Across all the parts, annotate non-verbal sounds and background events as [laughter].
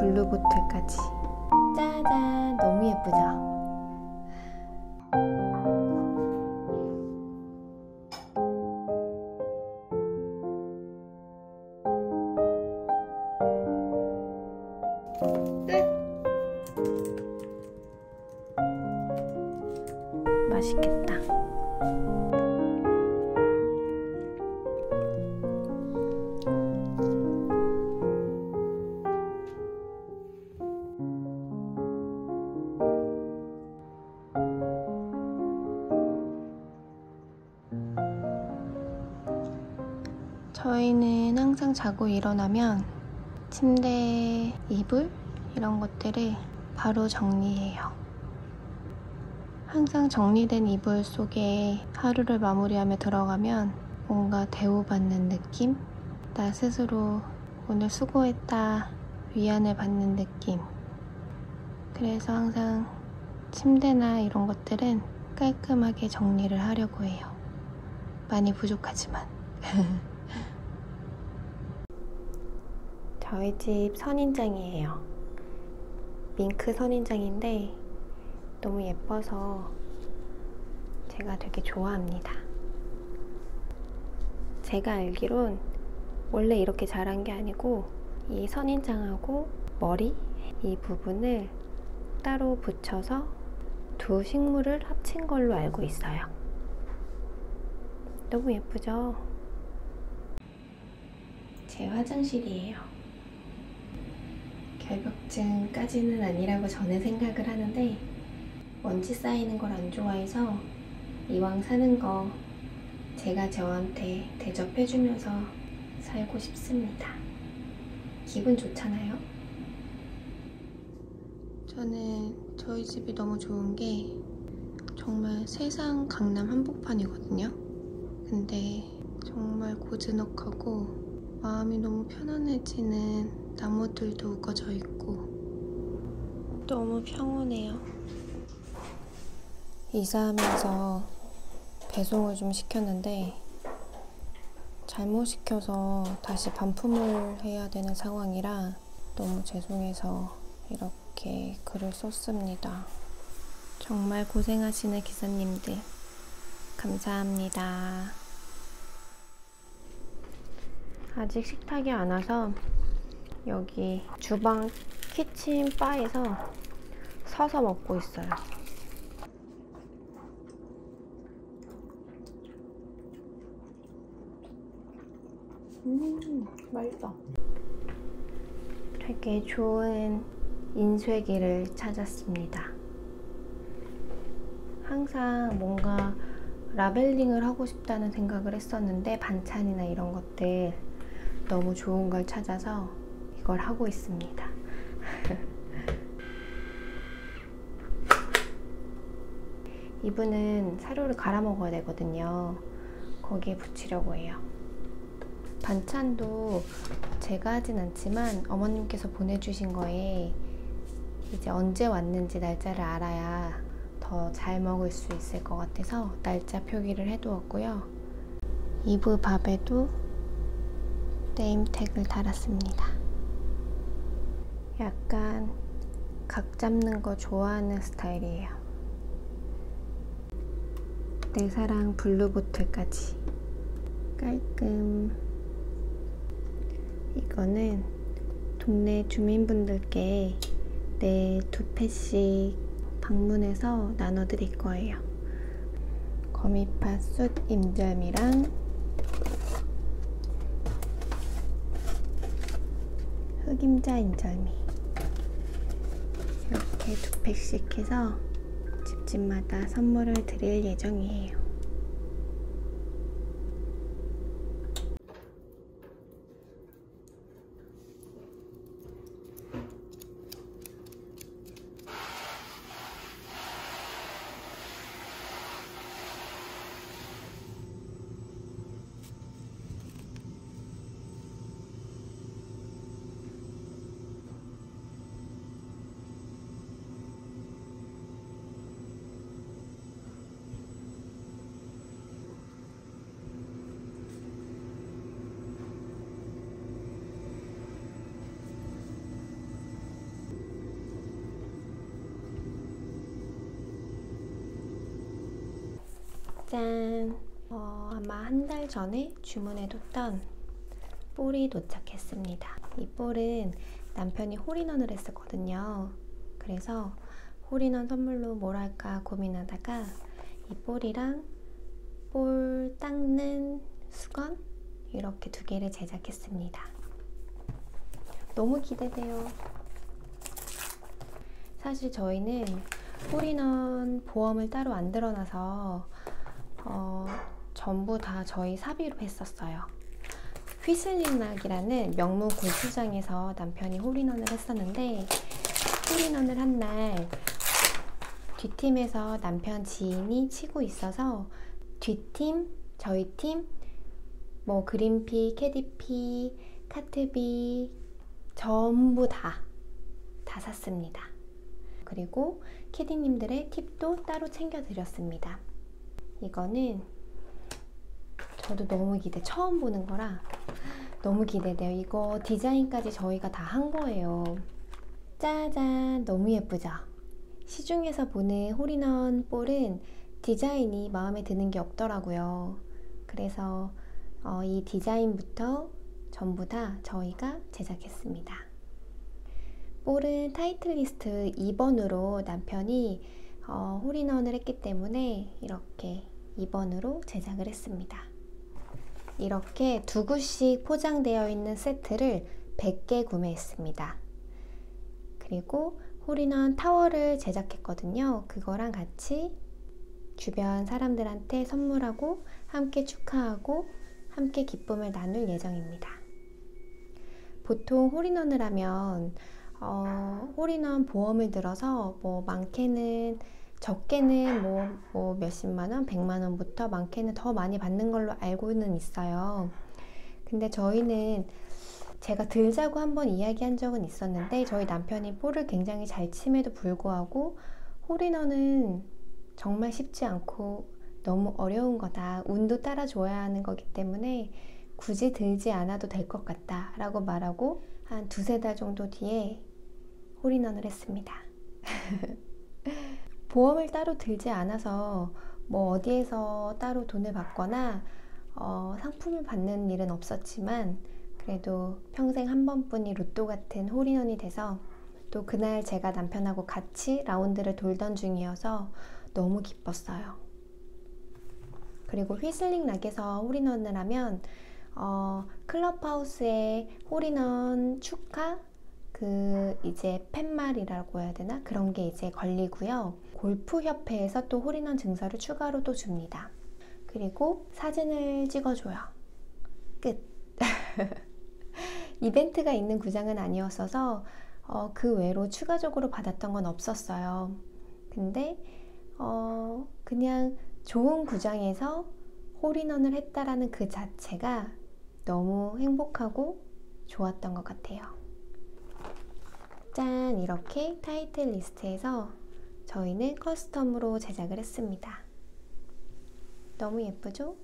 블루보틀까지 짜잔 너무 예쁘죠? 저희는 항상 자고 일어나면 침대 이불 이런 것들을 바로 정리해요. 항상 정리된 이불 속에 하루를 마무리하며 들어가면 뭔가 대우받는 느낌? 나 스스로 오늘 수고했다 위안을 받는 느낌. 그래서 항상 침대나 이런 것들은 깔끔하게 정리를 하려고 해요. 많이 부족하지만. [laughs] 저희 집 선인장이에요. 밍크 선인장인데 너무 예뻐서 제가 되게 좋아합니다. 제가 알기론 원래 이렇게 자란 게 아니고 이 선인장하고 머리 이 부분을 따로 붙여서 두 식물을 합친 걸로 알고 있어요. 너무 예쁘죠? 제 화장실이에요. 결벽증까지는 아니라고 저는 생각을 하는데 먼지 쌓이는 걸 안 좋아해서 이왕 사는 거 제가 저한테 대접해주면서 살고 싶습니다. 기분 좋잖아요? 저는 저희 집이 너무 좋은 게 정말 세상 강남 한복판이거든요. 근데 정말 고즈넉하고 마음이 너무 편안해지는 나무들도 우거져 있고 너무 평온해요. 이사하면서 배송을 좀 시켰는데 잘못 시켜서 다시 반품을 해야 되는 상황이라 너무 죄송해서 이렇게 글을 썼습니다. 정말 고생하시는 기사님들 감사합니다. 아직 식탁이 안 와서 여기 주방 키친 바에서 서서 먹고 있어요. 음, 맛있다. 되게 좋은 인쇄기를 찾았습니다. 항상 뭔가 라벨링을 하고 싶다는 생각을 했었는데 반찬이나 이런 것들 너무 좋은 걸 찾아서 이 걸 하고 있습니다. [laughs] 이분은 사료를 갈아 먹어야 되거든요. 거기에 붙이려고 해요. 반찬도 제가 하진 않지만 어머님께서 보내주신 거에 이제 언제 왔는지 날짜를 알아야 더 잘 먹을 수 있을 것 같아서 날짜 표기를 해두었고요. 이브 밥에도 네임택을 달았습니다. 약간 각 잡는 거 좋아하는 스타일이에요. 내 사랑 블루보틀까지 깔끔 이거는 동네 주민분들께 내두 팩씩 방문해서 나눠드릴 거예요. 거미파 숯 임절미랑 흑임자 인절미 이렇게 두 팩씩 해서 집집마다 선물을 드릴 예정이에요. 짠! 어, 아마 한 달 전에 주문해뒀던 볼이 도착했습니다. 이 볼은 남편이 홀인원을 했었거든요. 그래서 홀인원 선물로 뭘 할까 고민하다가 이 볼이랑 볼 닦는 수건 이렇게 두 개를 제작했습니다. 너무 기대돼요. 사실 저희는 홀인원 보험을 따로 안 들어놔서 어, 전부 다 저희 사비로 했었어요. 휘슬링락이라는 명문 골프장에서 남편이 홀인원을 했었는데 홀인원을 한 날 뒷팀에서 남편 지인이 치고 있어서 뒷팀, 저희 팀, 뭐 그린피, 캐디피, 카트비 전부 다, 다 샀습니다. 그리고 캐디님들의 팁도 따로 챙겨드렸습니다. 이거는 저도 너무 기대, 처음 보는 거라 너무 기대돼요. 이거 디자인까지 저희가 다 한 거예요. 짜잔, 너무 예쁘죠? 시중에서 보는 홀인원 볼은 디자인이 마음에 드는 게 없더라고요. 그래서 어, 이 디자인부터 전부 다 저희가 제작했습니다. 볼은 타이틀리스트 2번으로 남편이 어, 홀인원을 했기 때문에 이렇게 2번으로 제작을 했습니다. 이렇게 두 구씩 포장되어 있는 세트를 100개 구매했습니다. 그리고 홀인원 타워를 제작했거든요. 그거랑 같이 주변 사람들한테 선물하고 함께 축하하고 함께 기쁨을 나눌 예정입니다. 보통 홀인원을 하면 어, 홀인원 보험을 들어서 뭐 많게는 적게는 뭐, 뭐 몇십만 원, 백만 원부터 많게는 더 많이 받는 걸로 알고는 있어요. 근데 저희는 제가 들자고 한번 이야기한 적은 있었는데 저희 남편이 볼을 굉장히 잘 침에도 불구하고 홀인원은 정말 쉽지 않고 너무 어려운 거다. 운도 따라줘야 하는 거기 때문에 굳이 들지 않아도 될 것 같다. 라고 말하고 한 두세 달 정도 뒤에 홀인원을 했습니다. [laughs] 보험을 따로 들지 않아서 뭐 어디에서 따로 돈을 받거나 어, 상품을 받는 일은 없었지만 그래도 평생 한 번뿐이 로또 같은 홀인원이 돼서 또 그날 제가 남편하고 같이 라운드를 돌던 중이어서 너무 기뻤어요. 그리고 휘슬링 락에서 홀인원을 하면 어, 클럽하우스에 홀인원 축하 그 이제 팻말이라고 해야 되나 그런 게 이제 걸리고요. 골프 협회에서 또 홀인원 증서를 추가로 또 줍니다. 그리고 사진을 찍어줘요. 끝. [laughs] 이벤트가 있는 구장은 아니었어서 어, 그 외로 추가적으로 받았던 건 없었어요. 근데 어, 그냥 좋은 구장에서 홀인원을 했다라는 그 자체가 너무 행복하고 좋았던 것 같아요. 짠! 이렇게 타이틀리스트에서 저희는 custom으로 제작을 했습니다. 너무 예쁘죠?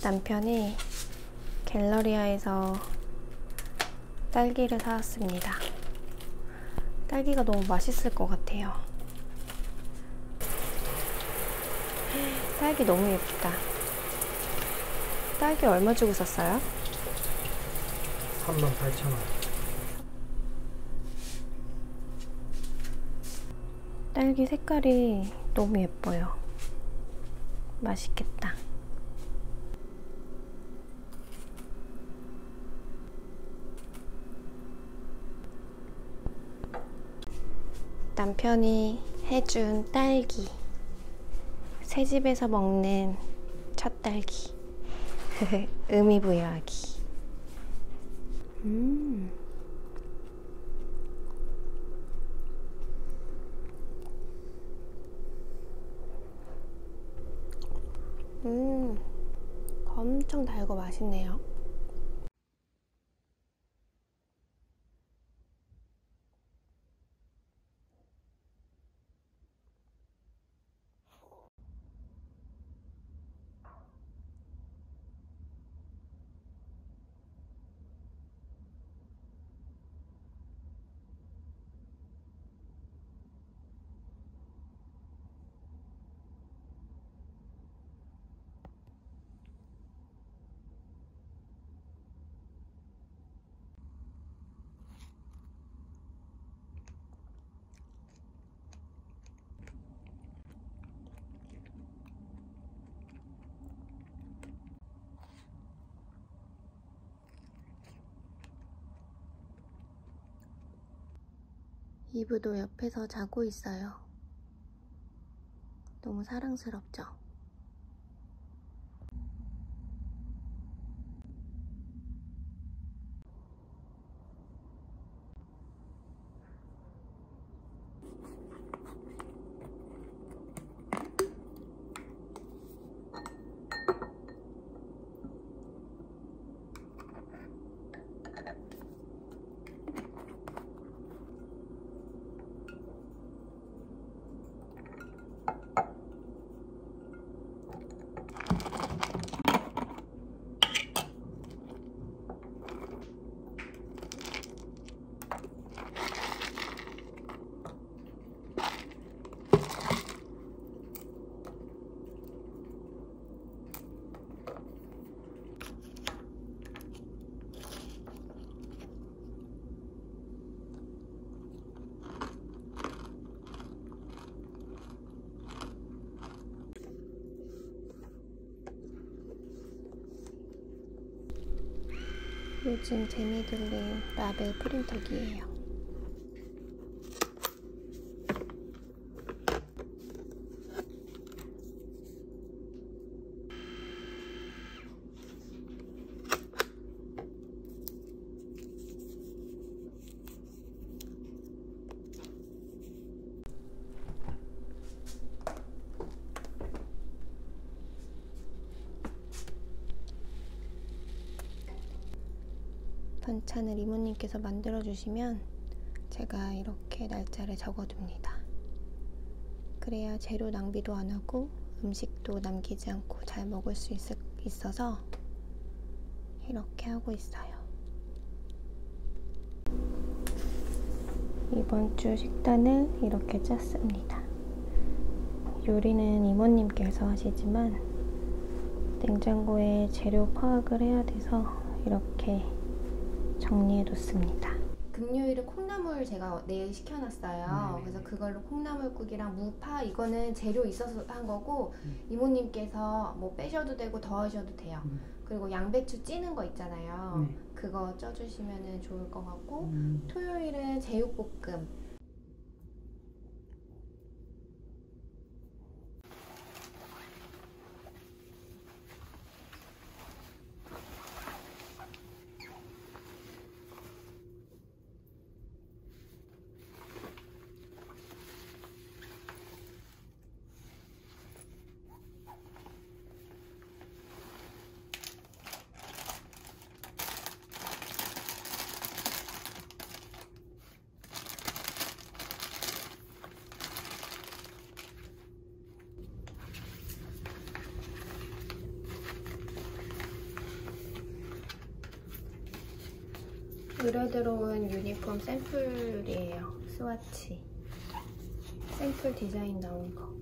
남편이 갤러리아에서 딸기를 사왔습니다. 딸기가 너무 맛있을 것 같아요. 딸기 너무 예쁘다. 딸기 얼마 주고 샀어요? 38,000원. 딸기 색깔이 너무 예뻐요. 맛있겠다. 남편이 해준 딸기. 새 집에서 먹는 첫 딸기. [laughs] 의미부여하기. 음. 음, 엄청 달고 맛있네요. 이브도 옆에서 자고 있어요. 너무 사랑스럽죠? 요즘 재미 들린 라벨 프린터기예요. 반찬을 이모님께서 만들어 주시면 제가 이렇게 날짜를 적어둡니다. 그래야 재료 낭비도 안 하고 음식도 남기지 않고 잘 먹을 수 있, 있어서 이렇게 하고 있어요. 이번 주 식단을 이렇게 짰습니다. 요리는 이모님께서 하시지만 냉장고에 재료 파악을 해야 돼서 이렇게 정리해뒀습니다. 금요일은 콩나물 제가 내일 시켜놨어요. 네. 그래서 그걸로 콩나물국이랑 무파 이거는 재료 있어서 한 거고 음. 이모님께서 뭐 빼셔도 되고 더 하셔도 돼요. 음. 그리고 양배추 찌는 거 있잖아요. 네. 그거 쪄주시면 좋을 것 같고 음. 토요일은 제육볶음. 글에 들어온 유니폼 샘플이에요. 스와치. 샘플 디자인 나온 거.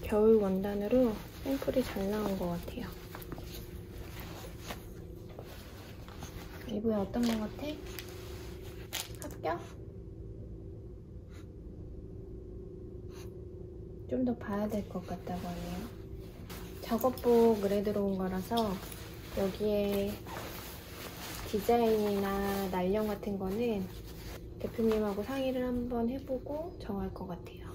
겨울 원단으로 샘플이 잘 나온 것 같아요. 이거에 어떤 것 같아? 합격? 좀더 봐야 될 것 같다고 하네요. 작업복 을에 들어온 거라서 여기에 디자인이나 날령 같은 거는 대표님하고 상의를 한번 해보고 정할 것 같아요.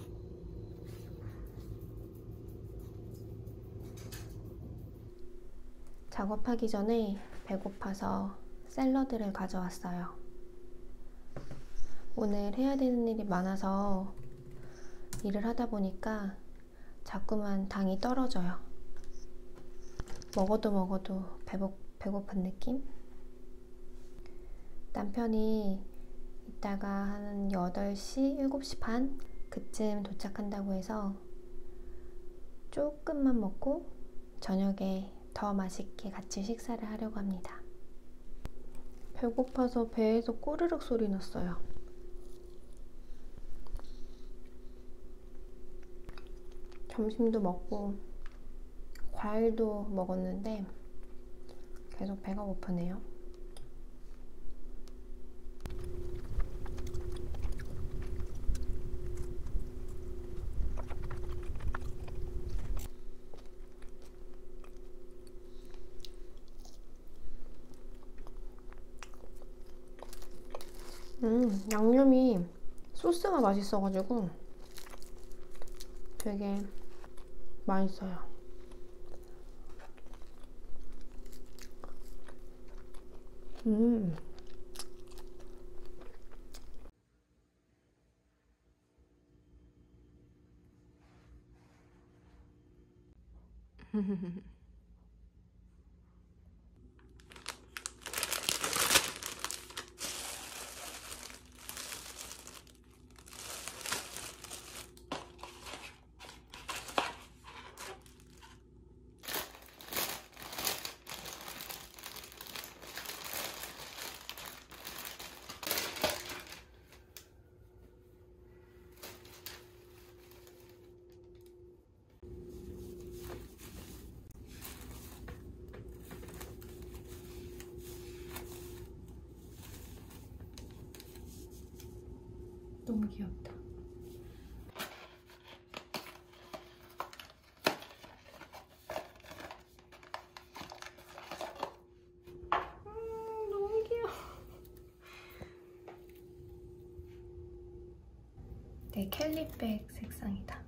작업하기 전에 배고파서 샐러드를 가져왔어요. 오늘 해야 되는 일이 많아서 일을 하다 보니까 자꾸만 당이 떨어져요. 먹어도 먹어도 배고, 배고픈 느낌? 남편이 이따가 한 8시, 7시 반 그쯤 도착한다고 해서 조금만 먹고 저녁에 더 맛있게 같이 식사를 하려고 합니다. 배고파서 배에서 꼬르륵 소리 났어요. 점심도 먹고 과일도 먹었는데 계속 배가 고프네요. 음, 양념이 소스가 맛있어가지고 되게 맛있어요. 음. [laughs] 너무 귀엽다. 음, 너무 귀여워. 내 캘리백 색상이다.